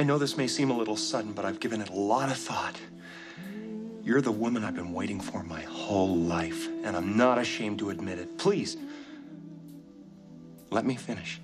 I know this may seem a little sudden, but I've given it a lot of thought. You're the woman I've been waiting for my whole life, and I'm not ashamed to admit it. Please, let me finish.